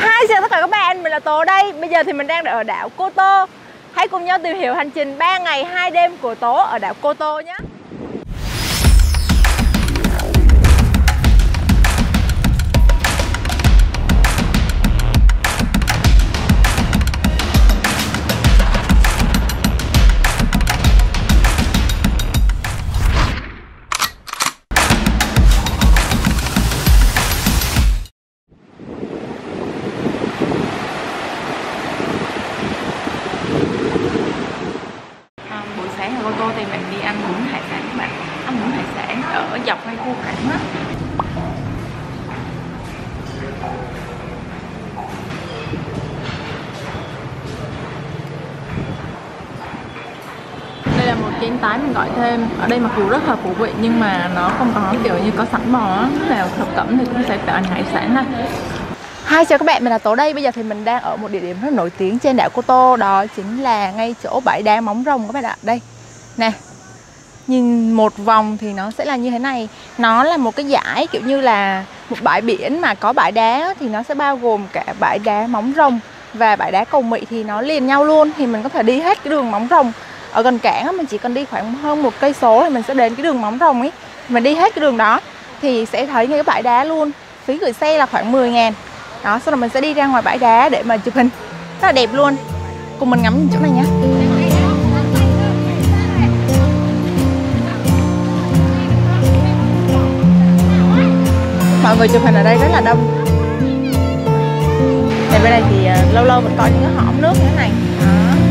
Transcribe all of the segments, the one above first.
Hi chào tất cả các bạn, mình là Tố đây. Bây giờ thì mình đang ở đảo Cô Tô. Hãy cùng nhau tìm hiểu hành trình 3 ngày 2 đêm của Tố ở đảo Cô Tô nhé. Chén tái mình gọi thêm. Ở đây mặc dù rất hợp khẩu vị nhưng mà nó không có kiểu như có sẵn bò á Nào thập cẩm thì cũng sẽ phải ăn hải sản ha. Hi chào các bạn, mình là Tố đây. Bây giờ thì mình đang ở một địa điểm rất nổi tiếng trên đảo Cô Tô. Đó chính là ngay chỗ bãi đá móng rồng các bạn ạ. Đây, nè. Nhìn một vòng thì nó sẽ là như thế này. Nó là một cái dải kiểu như là một bãi biển mà có bãi đá Thì nó sẽ bao gồm cả bãi đá móng rồng và bãi đá cầu mị thì nó liền nhau luôn. Thì mình có thể đi hết cái đường móng rồng ở gần cảng á, mình chỉ cần đi khoảng hơn một cây số thì mình sẽ đến cái đường móng rồng ấy. Mình đi hết cái đường đó thì sẽ thấy ngay cái bãi đá luôn. Phí gửi xe là khoảng 10 ngàn. Đó sau đó mình sẽ đi ra ngoài bãi đá để mà chụp hình. Rất là đẹp luôn. Cùng mình ngắm chỗ này nhé mọi người chụp hình ở đây rất là đông. Tại bên đây thì ờ, lâu lâu mình có những cái hõm nước như thế này. Đó.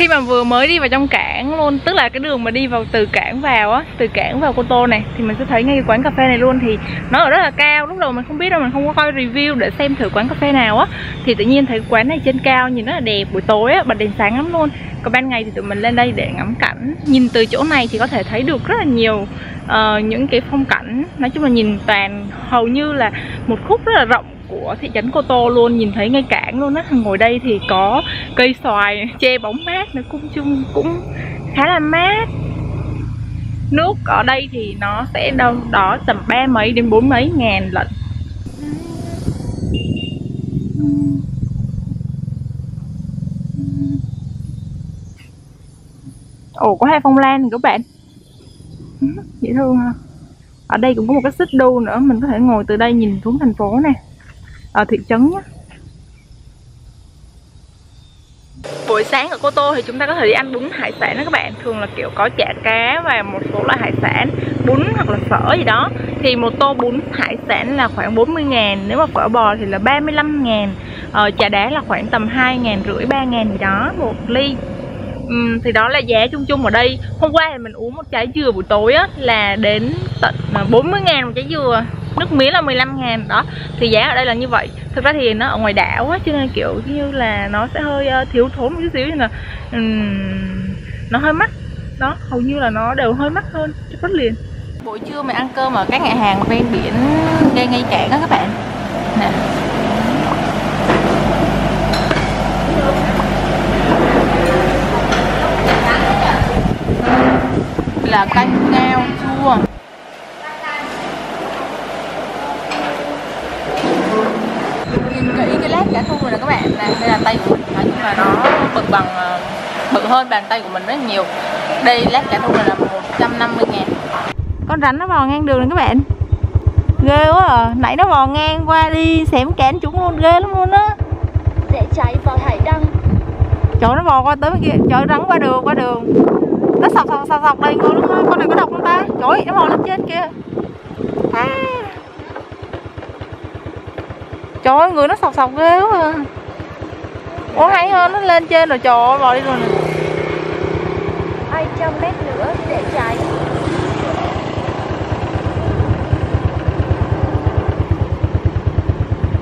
Khi mà vừa mới đi vào trong cảng luôn tức là cái đường mà đi vào từ cảng vào á từ cảng vào cô tô này thì mình sẽ thấy ngay cái quán cà phê này luôn. Thì nó ở rất là cao lúc đầu mình không biết đâu mình không có coi review để xem thử quán cà phê nào á. Thì tự nhiên thấy quán này trên cao nhìn rất là đẹp buổi tối á bật đèn sáng lắm luôn. Còn ban ngày thì tụi mình lên đây để ngắm cảnh. Nhìn từ chỗ này thì có thể thấy được rất là nhiều uh, những cái phong cảnh. Nói chung là nhìn toàn hầu như là một khúc rất là rộng của thị trấn Cô Tô luôn, nhìn thấy ngay cảng luôn á. Ngồi đây thì có cây xoài che bóng mát nó cũng chung, cũng khá là mát. Nước ở đây thì nó sẽ đâu đó tầm ba mấy đến bốn mấy ngàn lận. Ồ, có hai phong lan các bạn. Dễ thương ha. Ở đây cũng có một cái xích đu nữa, mình có thể ngồi từ đây nhìn xuống thành phố nè ở thị trấn nhé buổi sáng ở Cô Tô thì chúng ta có thể đi ăn bún hải sản đó các bạn. Thường là kiểu có chả cá và một số loại hải sản Bún hoặc là phở gì đó. Thì một tô bún hải sản là khoảng 40 ngàn Nếu mà phở bò thì là 35 ngàn. Ờ, Chả đá là khoảng tầm 2 ngàn rưỡi 3 ngàn gì đó một ly. Uhm, Thì đó là giá chung chung ở đây. Hôm qua thì mình uống một trái dừa buổi tối á Là đến tận ờ, 40 ngàn một trái dừa nước mía là 15 ngàn đó. Thì giá ở đây là như vậy. Thực ra thì nó ở ngoài đảo á cho nên kiểu như là nó sẽ hơi ờ, thiếu thốn một chút xíu như là um, nó hơi mắc. Đó hầu như là nó đều hơi mắc hơn cho đất liền. Buổi trưa mình ăn cơm ở các nhà hàng ven biển ngay ngay cảng đó các bạn. Nè. Là canh ngao chua nhìn kỹ cái lát cá thu này nè đây là tay của mình nói chung là nó bự bằng bự hơn bàn tay của mình rất nhiều. Đây lát cả thu này là 150 ngàn. Con rắn nó bò ngang đường này các bạn. Ghê quá à. Nãy nó bò ngang qua đi xém cản chúng luôn Ghê lắm luôn á. Rẽ trái vào Hải Đăng. Chỗ nó bò qua tới kia. Trời rắn qua đường qua đường. Nó sọc sọc sọc sọc đây con, con này có độc không ta? Trời nó bò lên trên kia. À. Trời ơi người nó sọc sọc ghê quá à Ủa hay hơn nó lên trên rồi trời ơi bò đi rồi nè. 200 mét nữa rẽ trái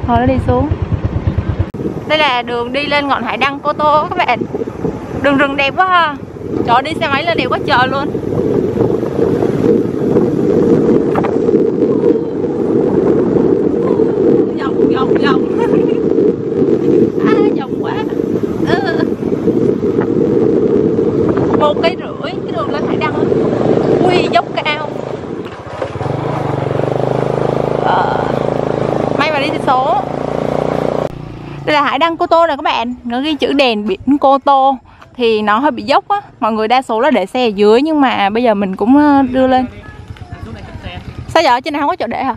Thôi nó đi xuống. Đây là đường đi lên ngọn hải đăng Cô Tô các bạn. Đường rừng đẹp quá ha. Trời đi xe máy là đẹp quá trời luôn Vòng vòng vòng À vòng quá ừ. Một cây rưỡi cái đường lên hải đăng á Ui dốc cao Ờ may đi số. Đây là hải đăng cô tô nè các bạn. Nó ghi chữ đèn biển cô tô. Thì nó hơi bị dốc á. Mọi người đa số là để xe ở dưới, nhưng mà bây giờ mình cũng ờ, đưa lên. Sao giờ? Trên này không có chỗ để hả?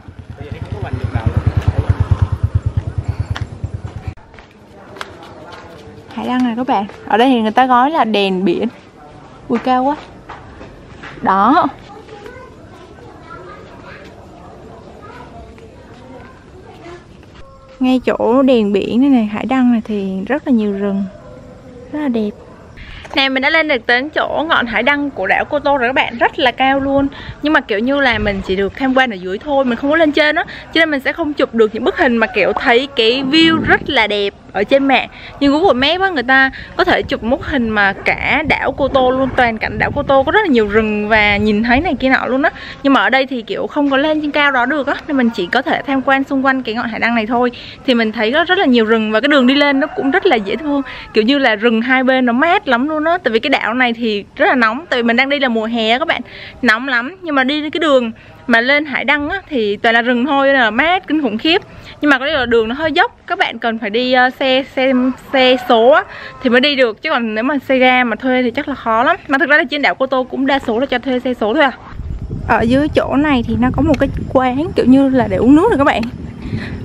Hải đăng này các bạn. Ở đây thì người ta gói là đèn biển. Ui, cao quá. Đó. Ngay chỗ đèn biển này này, hải đăng này thì rất là nhiều rừng. Rất là đẹp. Nè, mình đã lên được đến chỗ ngọn hải đăng của đảo Cô Tô rồi các bạn. Rất là cao luôn. Nhưng mà kiểu như là mình chỉ được tham quan ở dưới thôi, Mình không có lên trên đó Cho nên mình sẽ không chụp được những bức hình mà kiểu thấy cái view rất là đẹp ở trên mạng. Nhưng Google Maps á người ta có thể chụp một hình mà cả đảo Cô Tô luôn toàn cảnh đảo Cô Tô có rất là nhiều rừng và nhìn thấy này kia nọ luôn á. Nhưng mà ở đây thì kiểu không có lên trên cao đó được á nên mình chỉ có thể tham quan xung quanh cái ngọn hải đăng này thôi. Thì mình thấy có rất là nhiều rừng và cái đường đi lên nó cũng rất là dễ thương. Kiểu như là rừng hai bên nó mát lắm luôn á tại vì cái đảo này thì rất là nóng tại vì mình đang đi là mùa hè các bạn nóng lắm. Nhưng mà đi cái đường mà lên hải đăng á, thì toàn là rừng thôi là mát kinh khủng khiếp. Nhưng mà cái là đường nó hơi dốc các bạn cần phải đi uh, xe xe xe số á, thì mới đi được. Chứ còn nếu mà xe ga mà thuê thì chắc là khó lắm. Mà thực ra là trên đảo cô tô cũng đa số là cho thuê xe số thôi à. Ở dưới chỗ này thì nó có một cái quán kiểu như là để uống nước rồi các bạn.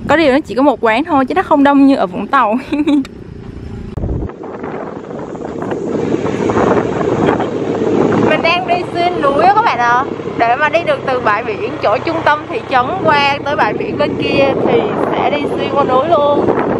Có điều nó chỉ có một quán thôi chứ nó không đông như ở vũng tàu. Mình đang đi xuyên núi á các bạn ạ. À. để mà đi được từ bãi biển chỗ trung tâm thị trấn qua tới bãi biển bên kia thì sẽ đi xuyên qua núi luôn